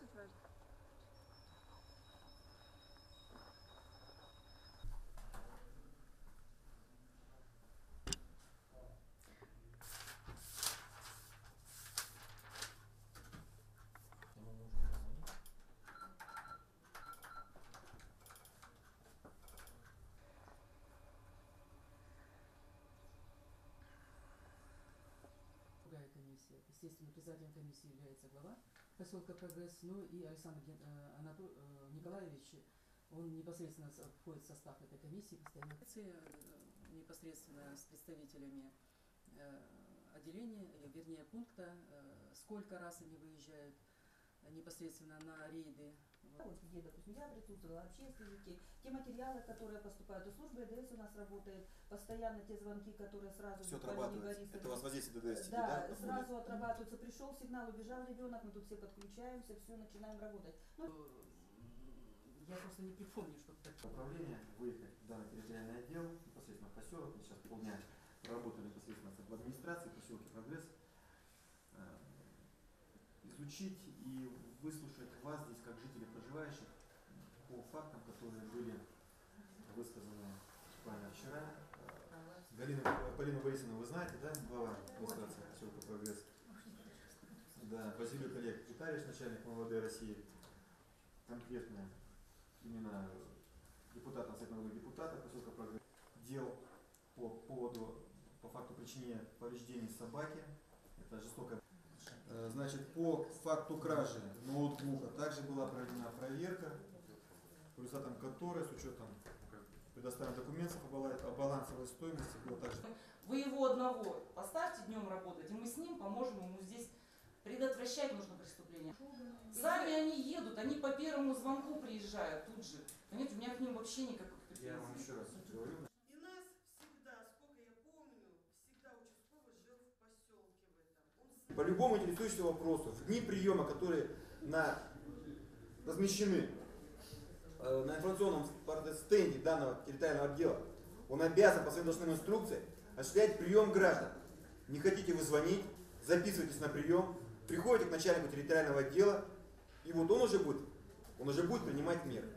10 важно. Естественно, председателем комиссии является глава поселка Прогресс, ну и Александр э, Анатол- э, Николаевич, он непосредственно входит в состав этой комиссии, постоянно э, непосредственно с представителями отделения, э, вернее пункта, сколько раз они выезжают непосредственно на рейды. Вот. Вот где, допустим, я присутствовала, общественники, те материалы, которые поступают, у службы ДС у нас работает, постоянно те звонки, которые сразу Все отрабатывается. Это у вас воздействие ДДС Да, да? сразу отрабатывается. Пришел сигнал, убежал ребенок, мы тут все подключаемся, все, начинаем работать. Ну, Э, Я просто не припомню, что так. управления, выехать в данный территориальный отдел, непосредственно в поселок. Мы сейчас полдня работали непосредственно в администрации, поселке Прогресс. Э, Изучить и выслушать вас здесь, как жителей проживающих, по фактам, которые были высказаны буквально вчера. Э, Галина, Полина Борисовна, вы знаете, да, глава администрации поселка Прогресс? Да, Базилюк Олег Витальевич, начальник МВД России. Конкретные имена депутата, национального депутата поселка Прогресс. Дел по поводу, по факту причинения повреждений собаки. Это жестокая Э, Значит, по факту кражи ноутбука также была проведена проверка, по результатам которой, с учетом предоставленных документов о бала- о балансовой стоимости, было также Вы его одного поставьте днем работать, и мы с ним поможем ему здесь предотвращать нужно преступление. Сами они едут, они по первому звонку приезжают тут же. Понимаете, у меня к ним вообще никаких Я вам еще раз говорю, И нас всегда, сколько я помню, всегда участковый жил в поселке в этом. Он знал. По любому интересующему вопросу, в дни приема, которые на, размещены э, на информационном стенде данного территориального отдела, он обязан по своим должностным инструкциям осуществлять прием граждан. Не хотите вы звонить, записывайтесь на прием, приходите к начальнику территориального отдела, и вот он уже будет, он уже будет принимать меры.